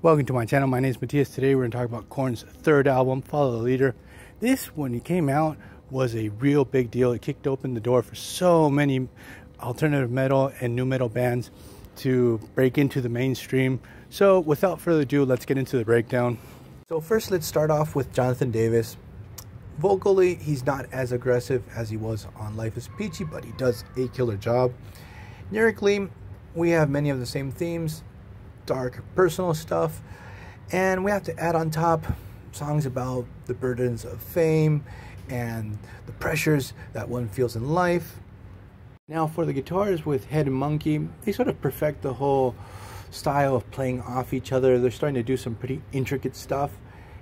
Welcome to my channel. My name is Matthias. Today we're going to talk about Korn's third album, Follow the Leader. This, when it came out, was a real big deal. It kicked open the door for so many alternative metal and nu metal bands to break into the mainstream. So, without further ado, let's get into the breakdown. So, first, let's start off with Jonathan Davis. Vocally, he's not as aggressive as he was on Life is Peachy, but he does a killer job. Lyrically, we have many of the same themes dark personal stuff. And we have to add on top songs about the burdens of fame and the pressures that one feels in life. Now, for the guitars with Head and Munky, they sort of perfect the whole style of playing off each other. They're starting to do some pretty intricate stuff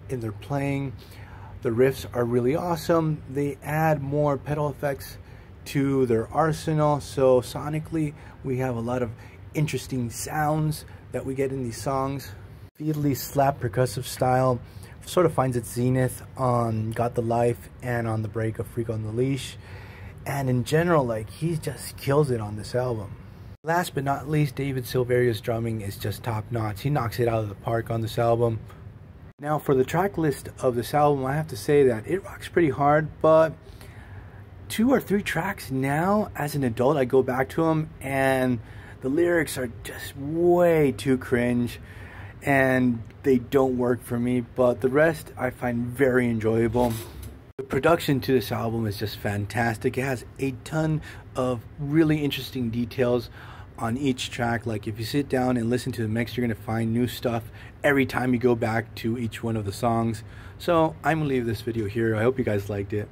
in their playing. The riffs are really awesome. They add more pedal effects to their arsenal. So, sonically, we have a lot of interesting sounds that we get in these songs. Fieldy slap percussive style sort of finds its zenith on Got the Life and on the break of Freak on the Leash. And in general, like, he just kills it on this album. Last but not least, David Silveria's drumming is just top notch. He knocks it out of the park on this album. Now, for the track list of this album, I have to say that it rocks pretty hard, but two or three tracks now, as an adult, I go back to them and the lyrics are just way too cringe and they don't work for me, but the rest I find very enjoyable. The production to this album is just fantastic. It has a ton of really interesting details on each track. Like if you sit down and listen to the mix, you're gonna find new stuff every time you go back to each one of the songs. So I'm gonna leave this video here. I hope you guys liked it.